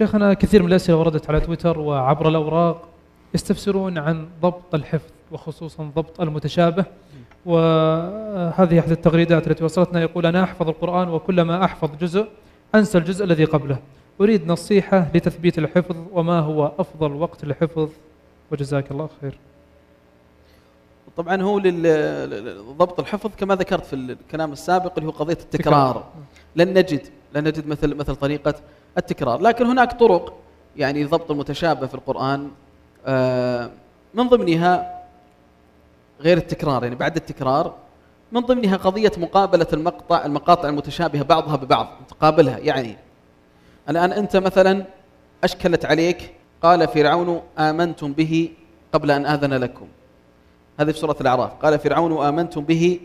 شيخنا كثير من الأسئلة وردت على تويتر وعبر الأوراق يستفسرون عن ضبط الحفظ وخصوصا ضبط المتشابه. وهذه أحد التغريدات التي وصلتنا. يقول أنا أحفظ القرآن وكلما أحفظ جزء أنسى الجزء الذي قبله. أريد نصيحة لتثبيت الحفظ وما هو أفضل وقت للحفظ. وجزاك الله خير. طبعا هو لضبط الحفظ كما ذكرت في الكلام السابق اللي هو قضية التكرار. لن نجد لن نجد مثل مثل طريقة التكرار. لكن هناك طرق يعني لضبط المتشابه في القرآن آه، من ضمنها غير التكرار يعني بعد التكرار من ضمنها قضية مقابلة المقطع المقاطع المتشابهة بعضها ببعض تقابلها يعني الآن أنت مثلا أشكلت عليك قال فرعون آمنتم به قبل أن آذن لكم. هذه في سورة الأعراف. قال فرعون آمنتم به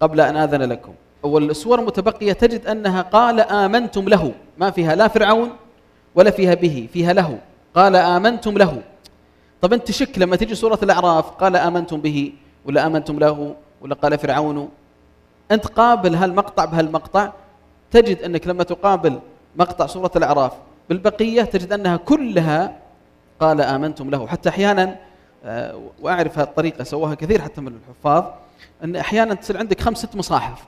قبل أن آذن لكم. والسور المتبقية تجد أنها قال آمنتم له. ما فيها لا فرعون ولا فيها به فيها له. قال آمنتم له. طب أنت شك لما تجي سورة الأعراف قال آمنتم به ولا آمنتم له ولا قال فرعون؟ أنت قابل هالمقطع بهالمقطع؟ تجد أنك لما تقابل مقطع سورة الأعراف بالبقية تجد أنها كلها قال آمنتم له. حتى أحيانا آه، وأعرف هذه الطريقة سواها كثير حتى من الحفاظ أن أحيانا تصير عندك خمس ست مصاحف.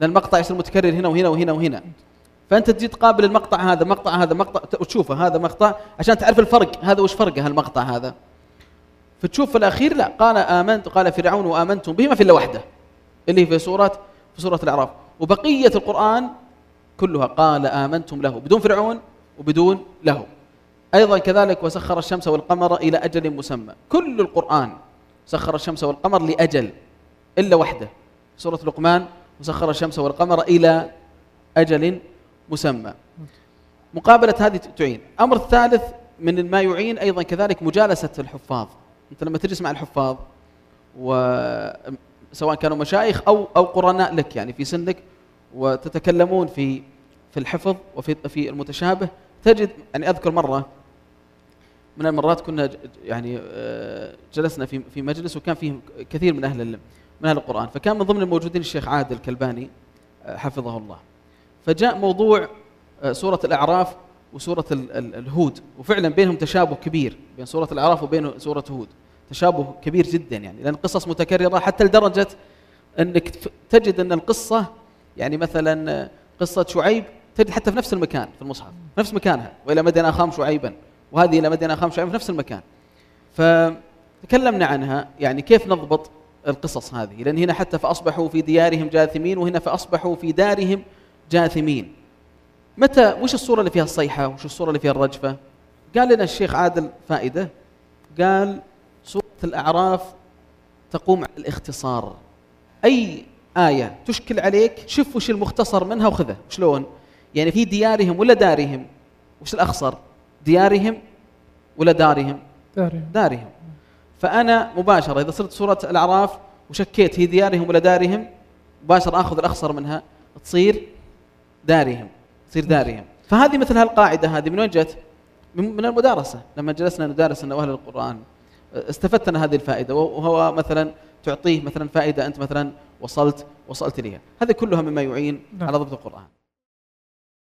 لأن المقطع يصير متكرر هنا وهنا وهنا وهنا. فأنت تجي تقابل المقطع هذا مقطع هذا مقطع وتشوفه هذا مقطع عشان تعرف الفرق. هذا وش فرقه هالمقطع هذا؟ فتشوف في الأخير لا قال آمنت قال فرعون وآمنتم به ما في الا واحدة اللي في سورة في سورة الأعراف. وبقية القرآن كلها قال آمنتم له بدون فرعون وبدون له. أيضا كذلك وسخر الشمس والقمر إلى أجل مسمى. كل القرآن سخر الشمس والقمر لأجل إلا وحده. سورة لقمان وسخر الشمس والقمر إلى أجل مسمى. مقابلة هذه تعين. أمر الثالث من ما يعين أيضا كذلك مجالسة الحفاظ. أنت لما تجلس مع الحفاظ وسواء كانوا مشايخ أو أو قرناء لك يعني في سنك وتتكلمون في في الحفظ وفي في المتشابه تجد يعني أذكر مرة من المرات كنا يعني آه، جلسنا في في مجلس وكان فيه كثير من أهل من أهل القرآن. فكان من ضمن الموجودين الشيخ عادل الكلباني آه، حفظه الله. فجاء موضوع آه، سورة الأعراف وسورة الهود. وفعلا بينهم تشابه كبير بين سورة الأعراف وبين سورة هود تشابه كبير جدا يعني لأن قصص متكررة حتى لدرجة أنك تجد أن القصة يعني مثلا قصة شعيب تجد حتى في نفس المكان في المصحف نفس مكانها وإلى مدين اخاهم شعيبا وهذه إلى مدينة خام شعيب في نفس المكان. فتكلمنا عنها يعني كيف نضبط القصص هذه. لأن هنا حتى فأصبحوا في ديارهم جاثمين وهنا فأصبحوا في دارهم جاثمين. متى؟ وش الصورة اللي فيها الصيحة؟ وش الصورة اللي فيها الرجفة؟ قال لنا الشيخ عادل فائدة. قال سورة الأعراف تقوم على الاختصار. أي آية تشكل عليك شوف وش المختصر منها وخذه. شلون؟ يعني في ديارهم ولا دارهم؟ وش الأخصر؟ ديارهم ولا دارهم؟ دارهم. دارهم. فأنا مباشرة إذا صرت سورة الأعراف وشكيت هي ديارهم ولا دارهم مباشرة آخذ الأخصر منها تصير دارهم تصير دارهم. فهذه مثل هالقاعدة هذه من وين جت؟ من المدارسة. لما جلسنا ندارس أن أهل القرآن استفدت أنا هذه الفائدة. وهو مثلا تعطيه مثلا فائدة أنت مثلا وصلت وصلت لها هذه كلها مما يعين نعم. على ضبط القرآن.